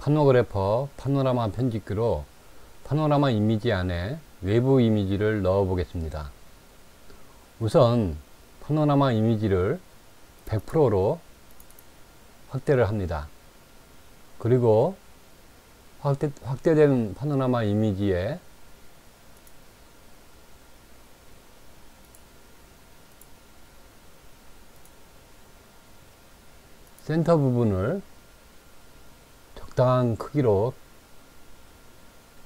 파노그래퍼 파노라마 편집기로 파노라마 이미지 안에 외부 이미지를 넣어 보겠습니다. 우선 파노라마 이미지를 100%로 확대를 합니다. 그리고 확대, 확대된 파노라마 이미지에 센터 부분을 적당한 크기로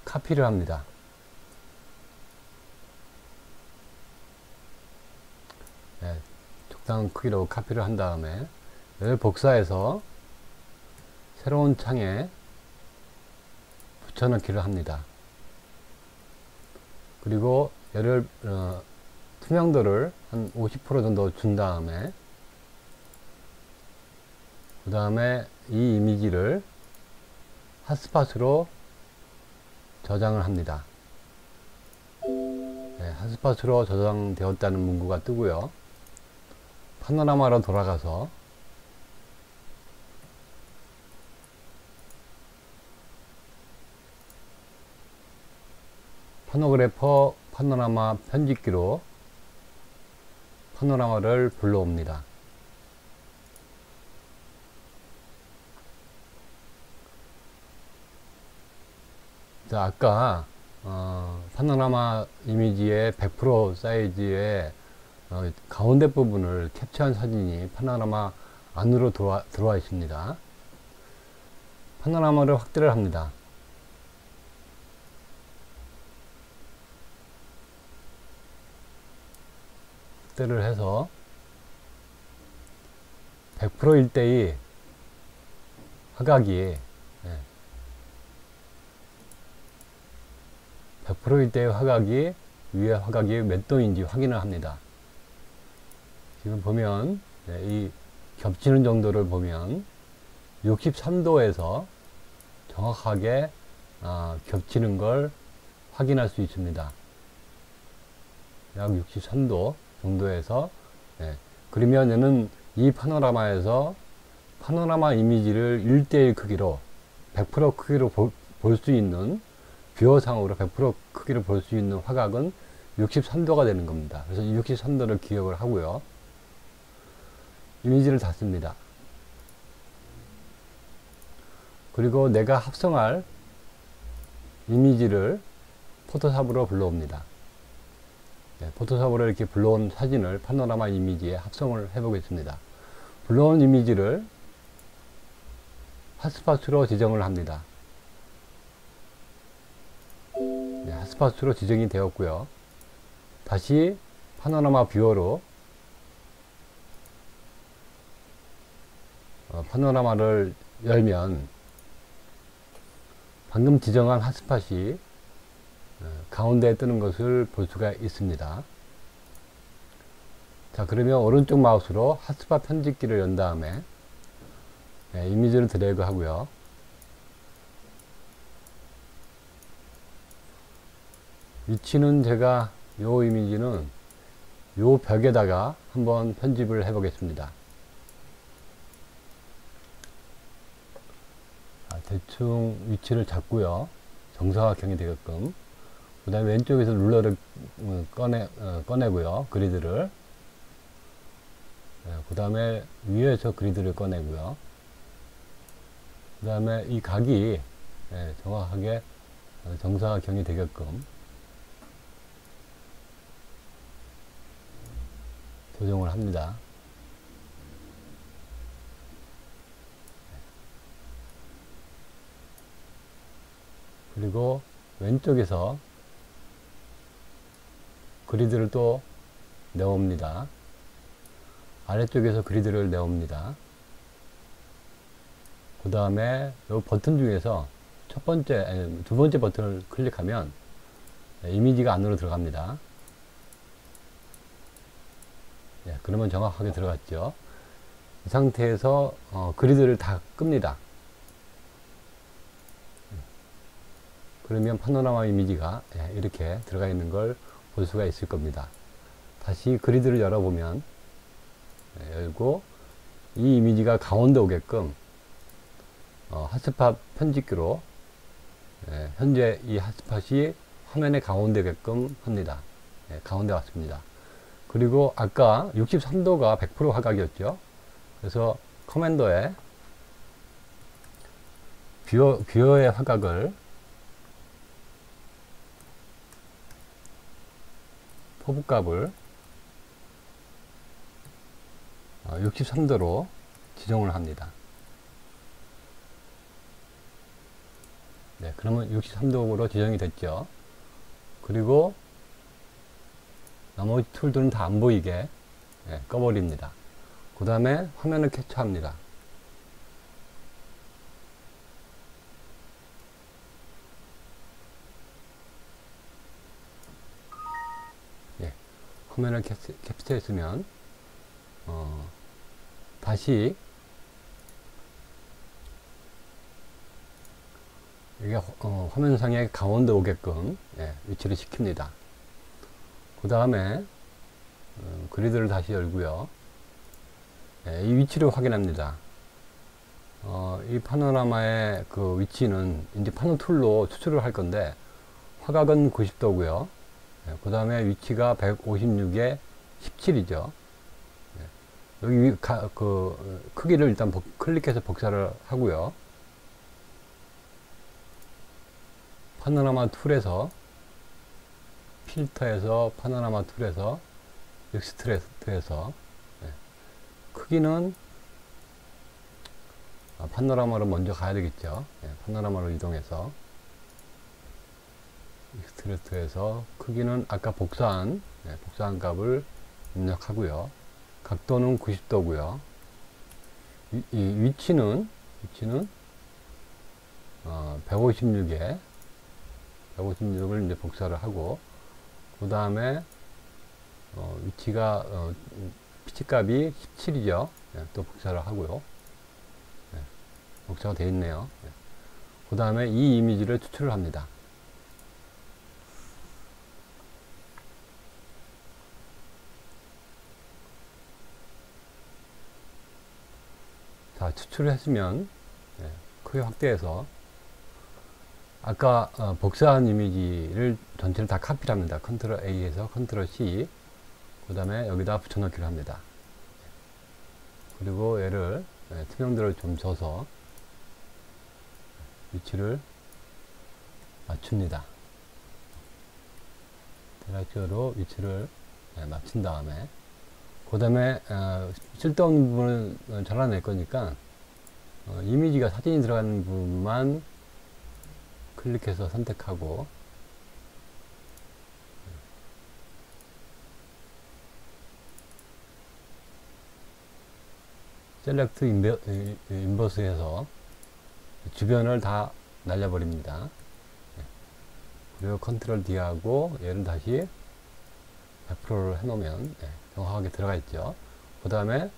카피를 합니다. 네, 적당한 크기로 카피를 한 다음에 복사해서 새로운 창에 붙여넣기를 합니다. 그리고 얘를 어, 투명도를 한 50% 정도 준 다음에 그 다음에 이 이미지를 핫스팟으로 저장을 합니다. 네, 핫스팟으로 저장되었다는 문구가 뜨고요. 파노라마로 돌아가서 파노그래퍼 파노라마 편집기로 파노라마를 불러옵니다. 아까 어, 파노라마 이미지의 100% 사이즈의 어, 가운데 부분을 캡처한 사진이 파노라마 안으로 들어와, 들어와 있습니다. 파노라마를 확대를 합니다. 확대를 해서 100%일 때의 화각이 100%일 때의 화각이 위에 화각이 몇 도인지 확인을 합니다. 지금 보면 네, 이 겹치는 정도를 보면 63도에서 정확하게 아, 겹치는 걸 확인할 수 있습니다. 약 63도 정도에서 네, 그러면 얘는 이 파노라마에서 파노라마 이미지를 1대1 크기로 100% 크기로 볼 수 있는 뷰어상으로 100% 크기를 볼 수 있는 화각은 63도가 되는 겁니다. 그래서 63도를 기억을 하고요. 이미지를 닫습니다. 그리고 내가 합성할 이미지를 포토샵으로 불러옵니다. 네, 포토샵으로 이렇게 불러온 사진을 파노라마 이미지에 합성을 해보겠습니다. 불러온 이미지를 hotspot으로 지정을 합니다. 네, hotspot으로 지정이 되었고요. 다시 파노라마 viewer로 어, 파노라마를 열면 방금 지정한 핫스팟이 어, 가운데에 뜨는 것을 볼 수가 있습니다. 자 그러면 오른쪽 마우스로 핫스팟 편집기를 연 다음에 네, 이미지를 드래그 하고요. 위치는 제가 요 이미지는 요 벽에다가 한번 편집을 해 보겠습니다. 대충 위치를 잡고요. 정사각형이 되게끔. 그 다음에 왼쪽에서 룰러를 어, 꺼내, 어, 꺼내고요. 그리드를. 네, 그 다음에 위에서 그리드를 꺼내고요. 그 다음에 이 각이 네, 정확하게 어, 정사각형이 되게끔 조정을 합니다. 그리고 왼쪽에서 그리드를 또 내옵니다. 아래쪽에서 그리드를 내옵니다. 그 다음에 이 버튼 중에서 첫 번째, 두 번째 버튼을 클릭하면 이미지가 안으로 들어갑니다. 예, 그러면 정확하게 들어갔죠. 이 상태에서 어, 그리드를 다 끕니다. 그러면 파노라마 이미지가 예, 이렇게 들어가 있는 걸 볼 수가 있을 겁니다. 다시 그리드를 열어보면 예, 열고 이 이미지가 가운데 오게끔 어, 핫스팟 편집기로 예, 현재 이 핫스팟이 화면에 가운데게끔 합니다. 예, 가운데 왔습니다. 그리고 아까 63도가 100% 화각이었죠. 그래서 커맨더에 뷰어, 뷰어의 화각을 FOV값을 63도로 어, 지정을 합니다. 네, 그러면 63도로 지정이 됐죠. 그리고 나머지 툴들은 다 안 보이게 네, 꺼버립니다. 그 다음에 화면을 캡처합니다. 예, 화면을 캡처했으면 어, 다시 이게 어, 화면상에 가운데 오게끔 예, 위치를 시킵니다. 그 다음에 어, grid를 다시 열고요. 예, 이 위치를 확인합니다. 어, 이 파노라마의 그 위치는 이제 pano tool로 추출을 할 건데 화각은 90도고요. 예, 그 다음에 위치가 156에 17이죠. 예, 여기 가, 그 크기를 일단 복, 클릭해서 복사를 하고요. 파노라마 tool에서 필터에서 파노라마 tool에서 extract에서 네. 크기는 아, 파노라마로 먼저 가야 되겠죠. 네, 파노라마로 이동해서 extract에서 크기는 아까 복사한 네, 복사한 값을 입력하고요. 각도는 90도고요. 이, 이 위치는 위치는 어, 156에 156을 이제 복사를 하고 그 다음에 어, 위치가 어, 피치 값이 17이죠. 네, 또 복사를 하고요. 네, 복사가 되어 있네요. 네. 그 다음에 이 이미지를 추출을 합니다. 자, 추출을 했으면 네, 크게 확대해서 아까 어, 복사한 이미지를 전체를 다 카피를 합니다. Control A에서 Control C 그 다음에 여기다 붙여넣기를 합니다. 그리고 얘를 네, 투명도를 좀 줘서 위치를 맞춥니다. 대략적으로 위치를 네, 맞춘 다음에 그 다음에 어, 쓸데없는 부분을 잘라낼 거니까 어, 이미지가 사진이 들어가는 부분만 클릭해서 선택하고 select inverse에서 주변을 다 날려버립니다. 그리고 control D 하고 얘를 다시 100%를 해놓으면 정확하게 들어가 있죠. 그 다음에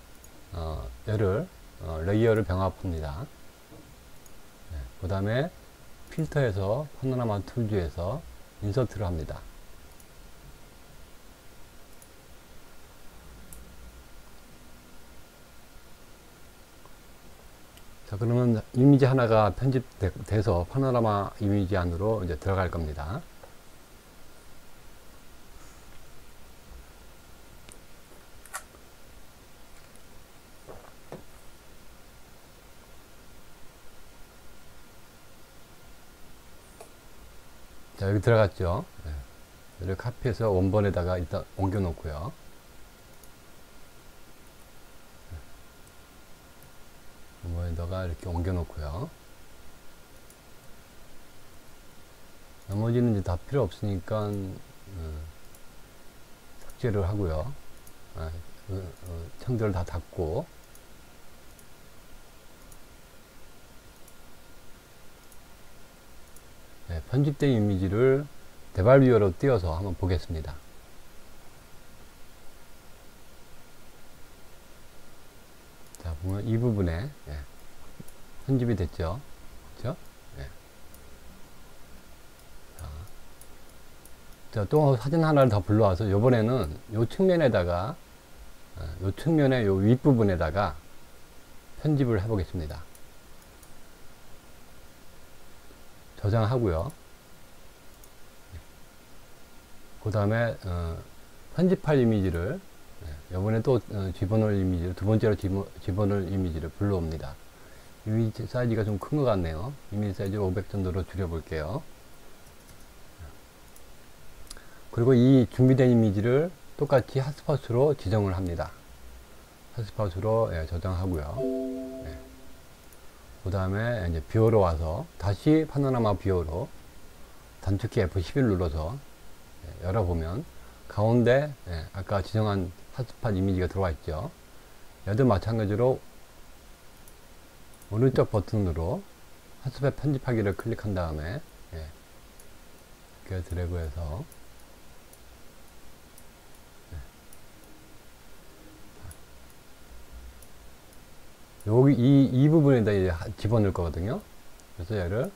어, 얘를 어, layer를 병합합니다. 그 다음에 필터에서 Panorama Tools에서 insert를 합니다. 자 그러면 이미지 하나가 편집돼서 파노라마 이미지 안으로 이제 들어갈 겁니다. 자, 여기 들어갔죠. 네. 여기 카피해서 원본에다가 일단 옮겨 놓고요. 원본에다가 이렇게 옮겨 놓고요. 나머지는 이제 다 필요 없으니까, 음, 삭제를 하고요. 아, 그, 어, 창들을 다 닫고, 네, 편집된 이미지를 대발뷰어로 띄워서 한번 보겠습니다. 자, 보면 이 부분에 네, 편집이 됐죠. 그죠? 네. 자, 또 사진 하나를 더 불러와서 이번에는 이 측면에다가 이 어, 측면의 이 윗부분에다가 편집을 해 보겠습니다. 저장하고요. 그 다음에 어, 편집할 이미지를 네, 이번에 또 어, 집어넣을 이미지를 두 번째로 집어, 집어 넣을 이미지를 불러옵니다. 이미지 사이즈가 좀 큰 것 같네요. 이미지 사이즈 500 정도로 줄여볼게요. 그리고 이 준비된 이미지를 똑같이 핫스팟으로 지정을 합니다. 핫스팟으로 예, 저장하고요. 예. 그 다음에 이제 viewer로 와서 다시 파노라마 viewer로 단축키 F11 눌러서 예, 열어보면 가운데 예, 아까 지정한 핫스팟 이미지가 들어와 있죠. 얘도 마찬가지로 오른쪽 버튼으로 핫스팟 편집하기를 클릭한 다음에 예, 이렇게 드래그해서 여기 이, 이 부분에다 이제 집어넣을 거거든요. 그래서 얘를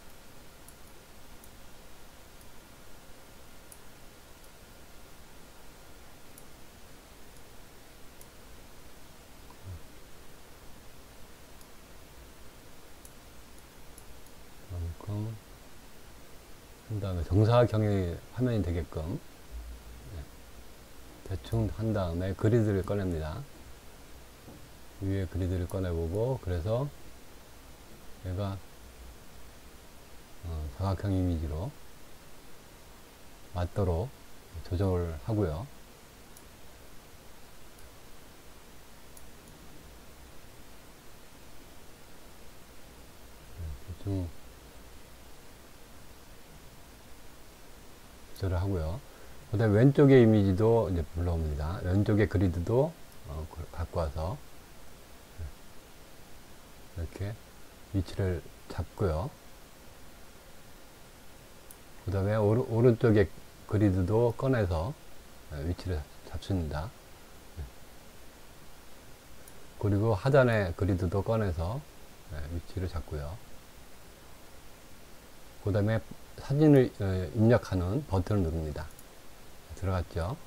정사각형의 화면이 되게끔 네. 대충 한 다음에 그리드를 꺼냅니다. 위에 그리드를 꺼내보고 그래서 얘가 어, 사각형 이미지로 맞도록 조정을 하고요. 대충 조절을 하고요. 그 다음에 왼쪽의 이미지도 이제 불러옵니다. 왼쪽의 그리드도 어, 갖고 와서 이렇게 위치를 잡고요. 그 다음에 오른, 쪽에 그리드도 꺼내서 위치를 잡습니다. 그리고 하단의 그리드도 꺼내서 위치를 잡고요. 그 다음에 사진을 입력하는 버튼을 누릅니다. 들어갔죠?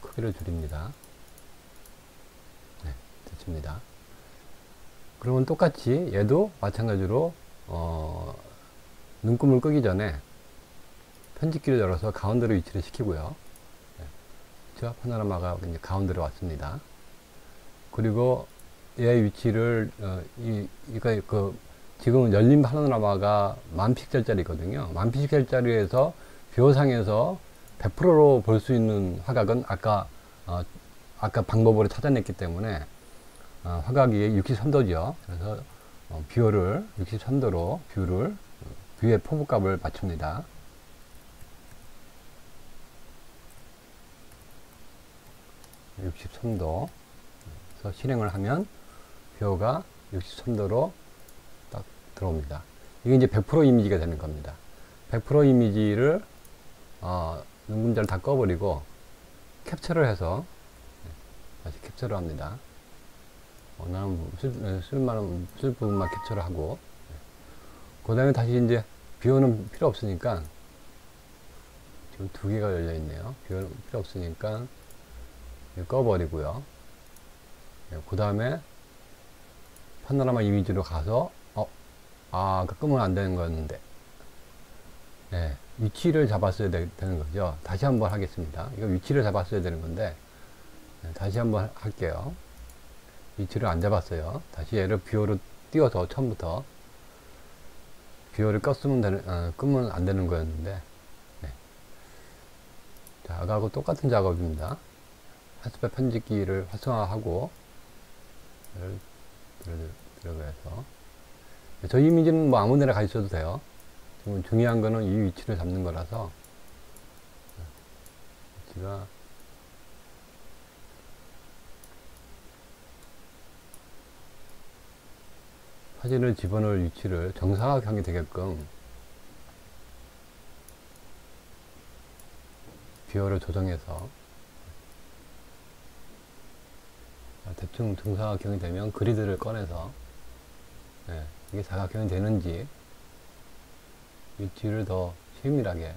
크기를 줄입니다. 네, 됐습니다. 그러면 똑같이 얘도 마찬가지로 어, 눈금을 끄기 전에 편집기를 열어서 가운데로 위치를 시키고요. 저 파노라마가 이제 가운데로 왔습니다. 그리고 얘 위치를 어, 이 이거 그 지금 열린 파노라마가 만 픽셀짜리거든요. 만 픽셀짜리에서 view상에서 100%로 볼 수 있는 화각은 아까 어, 아까 방법으로 찾아냈기 때문에 어, 화각이 63도죠. 그래서 어, 뷰를 63도로 뷰를 뷰의 포부값을 맞춥니다. (63도) 그래서 실행을 하면 view가 63도로 딱 들어옵니다. 이게 이제 100% 이미지가 되는 겁니다. 100% 이미지를 어, 눈금자를 다 꺼버리고 캡처를 해서 다시 캡처를 합니다. 원하는 쓸, 쓸만한 쓸 부분만 캡처를 하고. 그 다음에 다시 이제 비오는 필요 없으니까 지금 두 개가 열려 있네요. 비오는 필요 없으니까 꺼버리고요. 그 다음에 파노라마 이미지로 가서 어, 아, 그 끄면 안 되는 거였는데. 네, 위치를 잡았어야 되, 는 거죠. 다시 한번 하겠습니다. 이거 위치를 잡았어야 되는 건데 네, 다시 한번 할게요 위치를 안 잡았어요. 다시 얘를 viewer로 띄워서 처음부터 viewer를 껐으면 되는, 어, 끄면 안 되는 거였는데 네. 자, 아까하고 똑같은 작업입니다. 하스페 편집기를 활성화하고 들어가서 저 이미지는 뭐 아무데나 가 있어도 돼요. 중요한 거는 이 위치를 잡는 거라서 위치가 사진을 집어넣을 위치를 정사각형이 되게끔 비어를 조정해서 대충 정사각형이 되면 그리드를 꺼내서 네, 이게 사각형이 되는지 위치를 더 세밀하게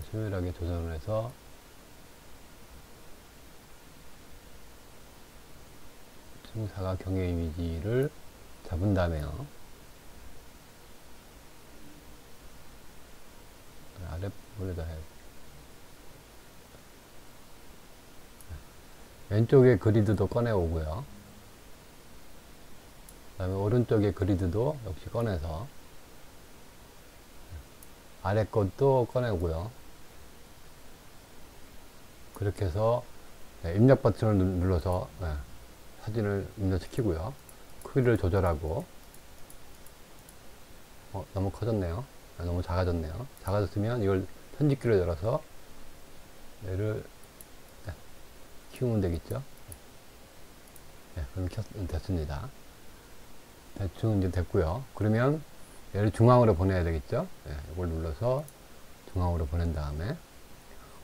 세밀하게 조정을 해서 승사가 경계 이미지를 잡은 다음에요. 아래 부분에다 해. 왼쪽에 그리드도 꺼내오고요. 그 다음에 오른쪽에 그리드도 역시 꺼내서 아래 것도 꺼내고요. 그렇게 해서 네, 입력 버튼을 눌- 눌러서 네, 사진을 입력시키고요. 크기를 조절하고 어, 너무 커졌네요. 아, 너무 작아졌네요. 작아졌으면 이걸 편집기를 열어서 얘를 네, 키우면 되겠죠. 네, 그럼 켰, 됐습니다. 대충 이제 됐고요. 그러면 얘를 중앙으로 보내야 되겠죠. 네, 이걸 눌러서 중앙으로 보낸 다음에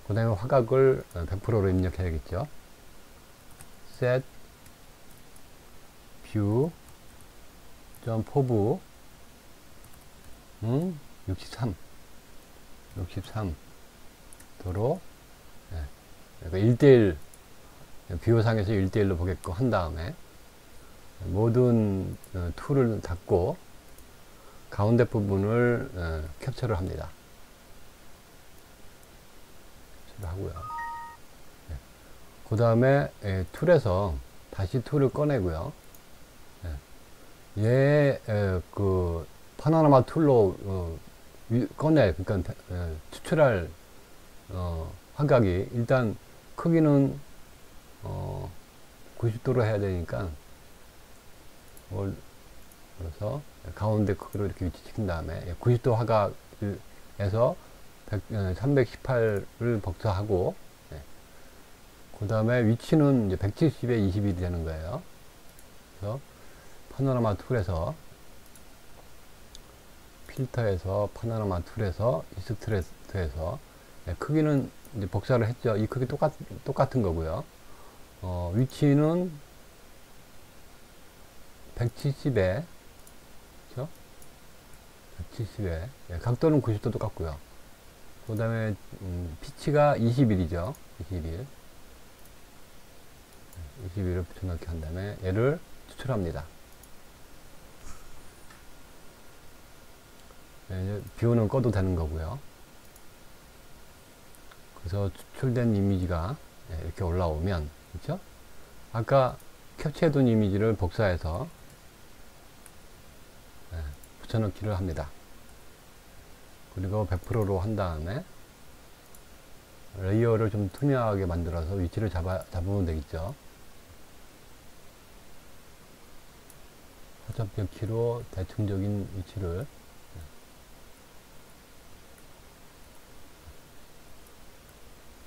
그 다음에 화각을 100%로 입력해야겠죠. set view 점 FOV 음, 63 63 도로 네. 그러니까 1대1 viewer상에서 1대1로 보게끔 한 다음에 모든 어, tool을 닫고 가운데 부분을 어, 캡처를 합니다. 캡처를 하고요. 네. 그 다음에 예, tool에서 다시 tool을 꺼내고요. 예. 얘, 에, 그, 파노라마 tool로, 어, 위- 꺼내, 그러니까, 에, 추출할, 어, 화각이, 일단, 크기는, 어, 90도로 해야 되니까, 뭘, 그래서, 가운데 크기로 이렇게 위치시킨 다음에, 예, 90도 화각에서 318을 복사하고, 그 다음에 위치는 이제 170에 20이 되는 거예요. 그래서 파노라마 툴에서 필터에서 파노라마 툴에서 이스트레스에서 네, 크기는 이제 복사를 했죠. 이 크기 똑같 똑같은 거고요. 어, 위치는 170에 그렇죠? 170에 예, 각도는 90도 똑같고요. 그 다음에 음, 피치가 21이죠. 21. 21을 붙여넣기 한 다음에 얘를 추출합니다. 네, 뷰는 꺼도 되는 거고요. 그래서 추출된 이미지가 네, 이렇게 올라오면 그렇죠? 아까 캡처해둔 이미지를 복사해서 네, 붙여넣기를 합니다. 그리고 100%로 한 다음에 layer를 좀 투명하게 만들어서 위치를 잡아, 잡으면 되겠죠. 화살표 키로 대충적인 위치를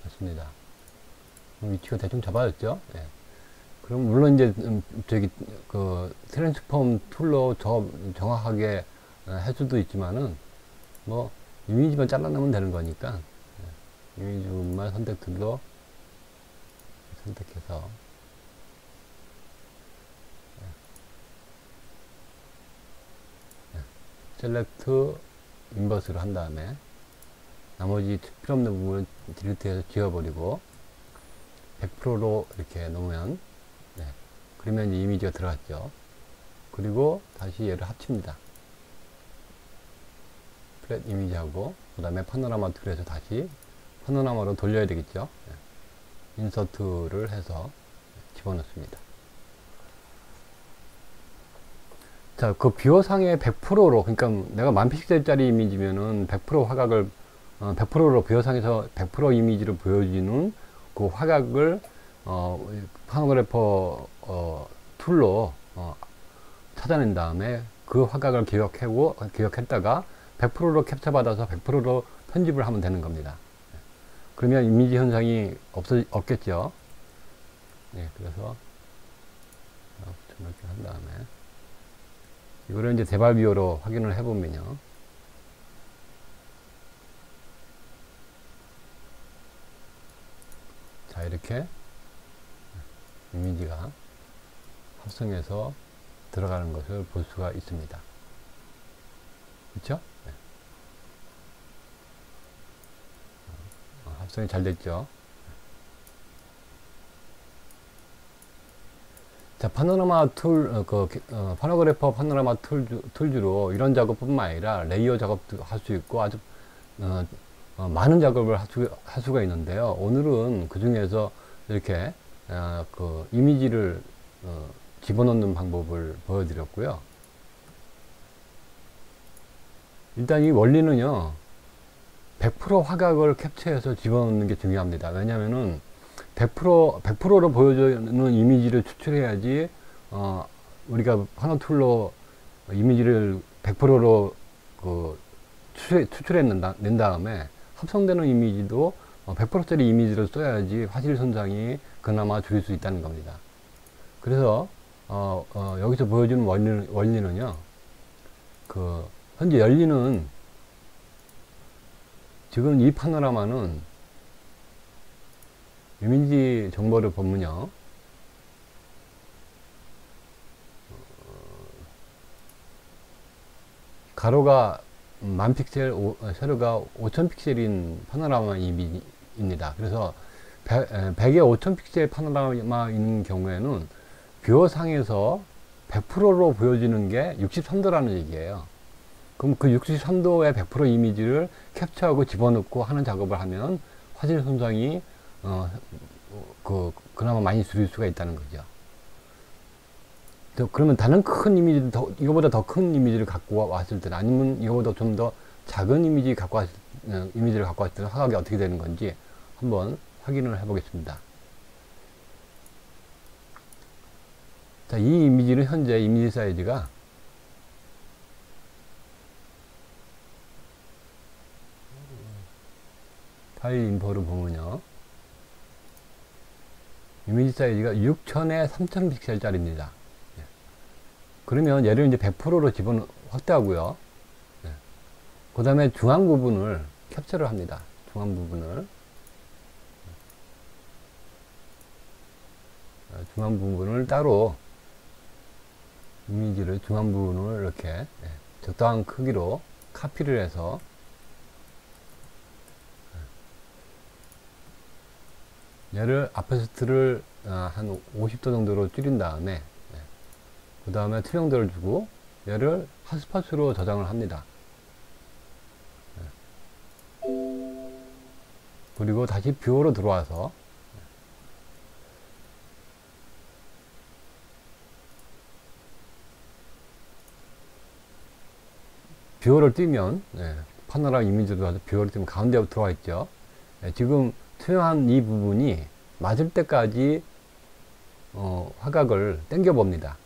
했습니다. 위치가 대충 잡아졌죠. 예. 그럼 물론 이제 음, 저기 그 transform tool로 저 정확하게 어, 할 수도 있지만은 뭐 이미지만 잘라내면 되는 거니까. 예. 이미지 부분만 선택 tool로 선택해서. select 인버스를 한 다음에 나머지 필요 없는 부분을 딜리트해서 지워버리고 100%로 이렇게 놓으면 네. 그러면 이 이미지가 들어갔죠. 그리고 다시 얘를 합칩니다 플랫 이미지하고 그 다음에 파노라마 툴에서 다시 파노라마로 돌려야 되겠죠 네. 인서트를 해서 집어넣습니다 자, 그 viewer상의 100%로, 그러니까 내가 만 픽셀짜리 이미지면은 100% 화각을, 어, 100%로 viewer상에서 100% 이미지를 보여주는 그 화각을, 어, 파노그래퍼, 어, tool로, 어, 찾아낸 다음에 그 화각을 기억하고, 기억했다가 100%로 캡처 받아서 100%로 편집을 하면 되는 겁니다. 그러면 이미지 손상이 없어, 없겠죠. 네, 그래서, 이렇게 한 다음에. 이거를 이제 대발 비율로 확인을 해보면요. 자, 이렇게 이미지가 합성해서 들어가는 것을 볼 수가 있습니다. 그렇죠? 네. 어, 합성이 잘 됐죠? 자, 파노라마 tool, 어, 그, 어, 파노그래퍼 파노라마 tool, tools로 이런 작업뿐만 아니라 layer 작업도 할 수 있고 아주, 어, 어, 많은 작업을 할, 수, 할 수가 있는데요. 오늘은 그 중에서 이렇게, 어, 그 이미지를, 어, 집어넣는 방법을 보여드렸고요. 일단 이 원리는요, 100% 화각을 캡처해서 집어넣는 게 중요합니다. 왜냐면은 100% 100%로 보여주는 이미지를 추출해야지 어 우리가 pano tool로 이미지를 100%로 그 추출, 추출해낸 낸 다음에 합성되는 이미지도 100%짜리 어, 이미지를 써야지 화질 손상이 그나마 줄일 수 있다는 겁니다. 그래서 어, 어, 여기서 보여주는 원리, 원리는요. 그 현재 열리는 지금 이 파노라마는 이미지 정보를 보면요. 가로가 만 픽셀, 오, 세로가 5천 픽셀인 파노라마 이미지입니다. 그래서 100, 에 5천 픽셀 파노라마인 경우에는 뷰어상에서 100%로 보여지는 게 63도라는 얘기예요. 그럼 그 63도의 100% 이미지를 캡처하고 집어넣고 하는 작업을 하면 화질 손상이 어, 그, 그나마 많이 줄일 수가 있다는 거죠. 그러면 다른 큰 이미지, 더, 이거보다 더 큰 이미지를 갖고 왔을 때는 아니면 이거보다 좀 더 작은 이미지 갖고 왔, 어, 이미지를 갖고 왔을 때는 화각이 어떻게 되는 건지 한번 확인을 해 보겠습니다. 자, 이 이미지는 현재 이미지 사이즈가 파일 인포를 보면요. 이미지 사이즈가 6000에 3000 픽셀짜리입니다. 예. 그러면 얘를 이제 100%로 집어 확대하고요. 예. 그 다음에 중앙 부분을 캡처를 합니다. 중앙 부분을. 예. 중앙 부분을 따로 이미지를 중앙 부분을 이렇게 예. 적당한 크기로 카피를 해서 얘를 아페스트를 아, 한 50도 정도로 줄인 다음에 네. 그 다음에 투명도를 주고 얘를 hotspot으로 저장을 합니다. 네. 그리고 다시 viewer로 들어와서 viewer를 띄면 네, 파노라마 이미지로 viewer를 띄면 가운데 들어와 있죠. 네, 지금 투명한 이 부분이 맞을 때까지 어, 화각을 당겨 봅니다.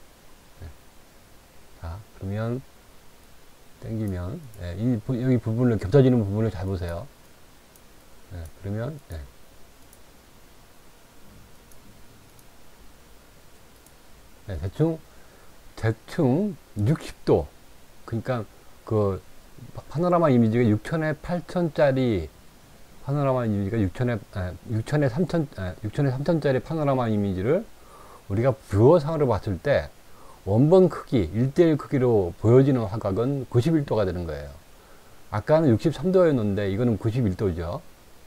네. 자, 그러면 당기면 네, 이 여기 부분을 겹쳐지는 부분을 잘 보세요. 네, 그러면 네. 네, 대충 대충 60도 그러니까 그 파노라마 이미지가 6천에 8천짜리 파노라마 이미지가 6천에, 아, 6천에 3천, 아, 6천에 3천짜리 파노라마 이미지를 우리가 뷰어상으로 봤을 때 원본 크기, 1대1 크기로 보여지는 화각은 91도가 되는 거예요. 아까는 63도였는데 이거는 91도죠.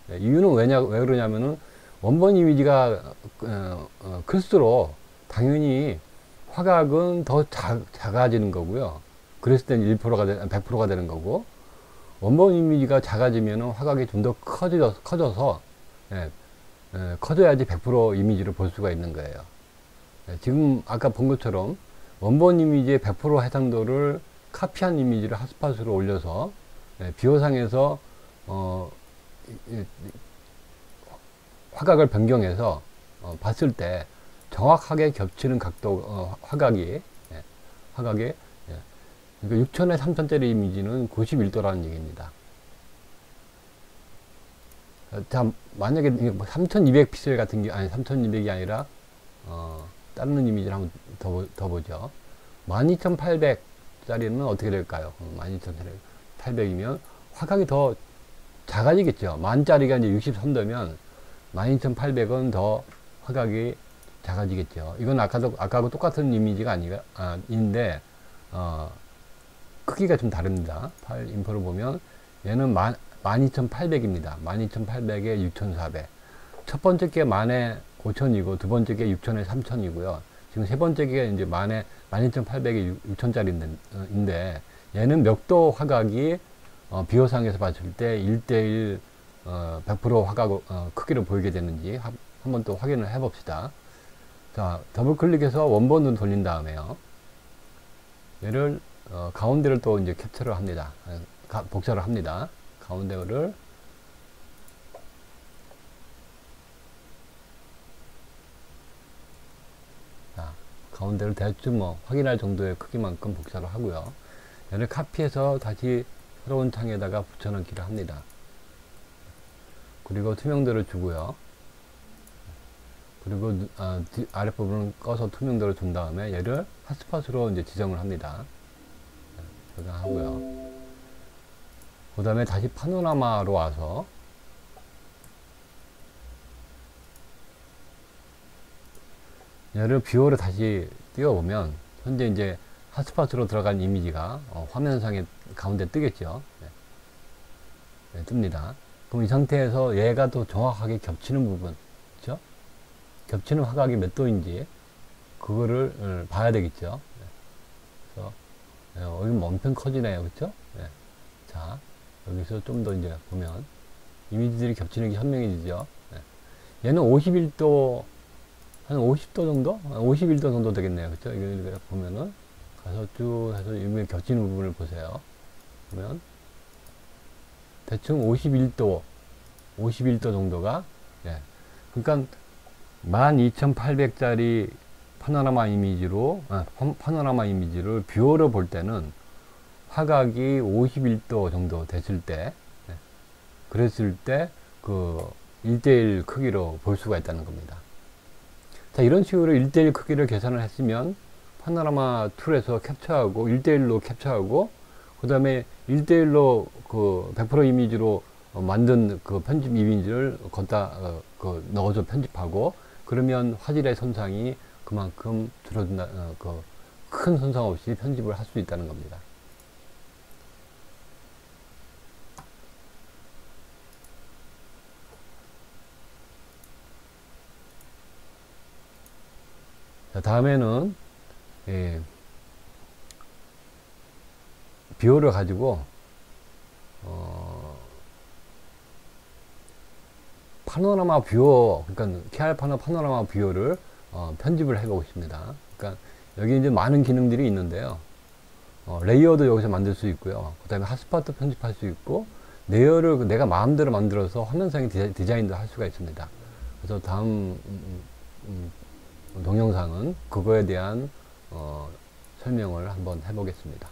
네, 이유는 왜냐, 왜 그러냐면은 원본 이미지가 어, 어, 클수록 당연히 화각은 더 작, 작아지는 거고요. 그랬을 때는 1%가, 되, 100%가 되는 거고 원본 이미지가 작아지면 화각이 좀 더 커져, 커져서 예, 예, 커져야지 100% 이미지를 볼 수가 있는 거예요. 예, 지금 아까 본 것처럼 원본 이미지의 100% 해상도를 카피한 이미지를 핫스팟으로 올려서 예, 비호상에서 어, 이, 화각을 변경해서 어, 봤을 때 정확하게 겹치는 각도 어, 화각이 예, 화각이 그러니까 6천에 3천짜리 이미지는 91도라는 얘기입니다. 자, 만약에 3200 픽셀 같은 게, 아니, 3200이 아니라, 어, 다른 이미지를 한번 더, 더 보죠. 12800짜리는 어떻게 될까요? 12800이면 화각이 더 작아지겠죠. 만짜리가 이제 63도면 12800은 더 화각이 작아지겠죠. 이건 아까도, 아까하고 똑같은 이미지가 아니가, 아, 인데, 어, 크기가 좀 다릅니다. 파일 인포를 보면 얘는 12800입니다. 12800에 6400. 첫 번째 게 만에 5000이고 두 번째 게 6000에 3000이고요. 지금 세 번째 기가 이제 만에 12,800에 6천짜리인데 얘는 멱도 화각이 어, 비호상에서 봤을 때 1대1 어, 100% 화각 어, 크기로 보이게 되는지 한번 또 확인을 해 봅시다. 자, 더블 클릭해서 원본으로 돌린 다음에요. 얘를 어, 가운데를 또 이제 캡처를 합니다. 어, 가, 복사를 합니다. 가운데를 자, 가운데를 대충 뭐 확인할 정도의 크기만큼 복사를 하고요. 얘를 카피해서 다시 새로운 창에다가 붙여넣기를 합니다. 그리고 투명도를 주고요. 그리고 어, 아랫부분은 꺼서 투명도를 준 다음에 얘를 핫스팟으로 이제 지정을 합니다. 저장하고요. 그 다음에 다시 파노라마로 와서 얘를 viewer를 다시 띄워보면 현재 이제 hotspot으로 들어간 이미지가 어, 화면상에 가운데 뜨겠죠. 네. 네, 뜹니다. 그럼 이 상태에서 얘가 또 정확하게 겹치는 부분, 그죠? 겹치는 화각이 몇 도인지 그거를 어, 봐야 되겠죠. 네. 그래서 네, 여기 엄청 커지네요, 그렇죠? 자, 여기서 좀 더 이제 보면 이미지들이 겹치는 게 선명해지죠. 네. 얘는 51도 한 50도 정도? 51도 정도 되겠네요. 그쵸? 이거 보면은 가서 쭉 해서 여기 겹치는 부분을 보세요. 보면 대충 51도 51도 정도가 예. 그러니까 12,800짜리 파노라마 이미지로 아, 파노라마 이미지를 viewer로 볼 때는 화각이 51도 정도 됐을 때 예. 그랬을 때 그 1대1 크기로 볼 수가 있다는 겁니다. 자 이런 식으로 1대1 크기를 계산을 했으면 파노라마 툴에서 캡처하고 1대1로 캡처하고 그 다음에 1대1로 그 100% 이미지로 만든 그 편집 이미지를 걷다 어, 그 넣어서 편집하고 그러면 화질의 손상이 그만큼 줄어든다 어, 그큰 손상 없이 편집을 할 수 있다는 겁니다. 자, 다음에는 예, 비호를 가지고 어, 파노라마 viewer 그러니까 krpano 파노라마 viewer를 어, 편집을 해보고 있습니다. 그러니까 여기 이제 많은 기능들이 있는데요. 어, layer도 여기서 만들 수 있고요. 그 다음에 핫스팟도 편집할 수 있고 layer를 내가 마음대로 만들어서 화면상에 디자인도 할 수가 있습니다. 그래서 다음 음, 음, 음 동영상은 그거에 대한 어, 설명을 한번 해보겠습니다.